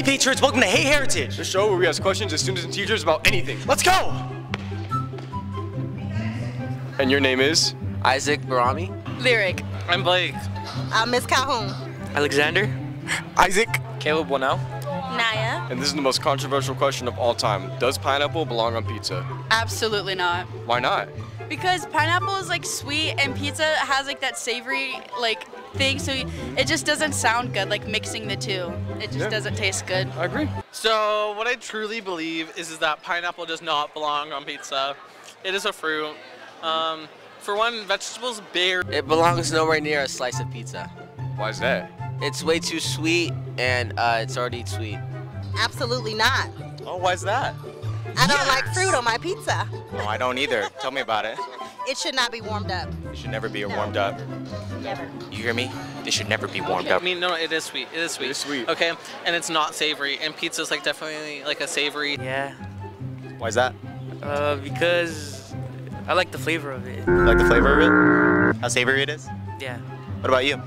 Hey Patriots, welcome to Hey Heritage. The show where we ask questions to students and teachers about anything. Let's go! And your name is? Isaac Barami. Lyric. I'm Blake. Uh, Miss Calhoun. Alexander. Isaac. Caleb Winnell. Naya. And this is the most controversial question of all time. Does pineapple belong on pizza? Absolutely not. Why not? Because pineapple is like sweet and pizza has like that savory like thing, so it just doesn't sound good like mixing the two. It just Yeah. doesn't taste good. I agree. So what I truly believe is, is that pineapple does not belong on pizza. It is a fruit. Um, for one, vegetables bear. It belongs nowhere near a slice of pizza. Why is that? It's way too sweet and uh, it's already sweet. Absolutely not. Oh, why's that? I don't like fruit on my pizza. No, I don't either. Tell me about it. It should not be warmed up. It should never be warmed up. Never. You hear me? This should never be warmed I up. I mean, no, it is sweet. It is sweet. is sweet. Okay, and it's not savory. And pizza is like definitely like a savory. Yeah, Why's that? uh, because I like the flavor of it. You like the flavor of it? How savory it is? Yeah. What about you?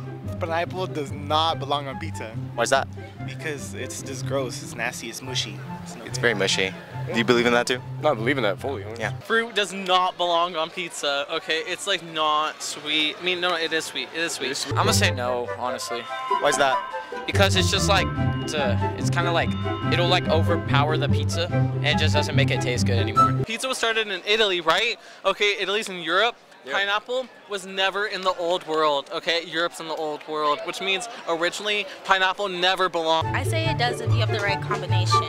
Pineapple does not belong on pizza Why's that? because it's just gross. It's nasty. It's mushy. It's, no It's very mushy. Do you believe in that too? No, I believe in that fully. huh? Yeah. Fruit does not belong on pizza. Okay, it's like not sweet. I mean, no, it is sweet. It is sweet. It is sweet. I'm gonna say no, honestly, Why's that? because it's just like it's, a, it's kind of like it'll like overpower the pizza, and it just doesn't make it taste good anymore. Pizza was started in Italy, right? Okay, Italy's in Europe. Yep. Pineapple was never in the old world, okay? Europe's in the old world, which means originally pineapple never belonged. I say it does if you have the right combination.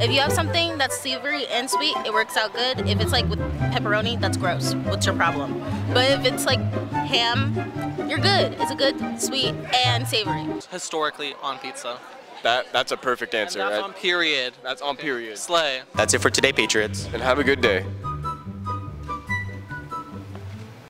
If you have something that's savory and sweet, it works out good. If it's like with pepperoni, that's gross. What's your problem? But if it's like ham, you're good. It's a good sweet and savory. historically on pizza. That that's a perfect And answer. that's right? on period. That's on period. Slay. That's it for today, Patriots. And have a good day.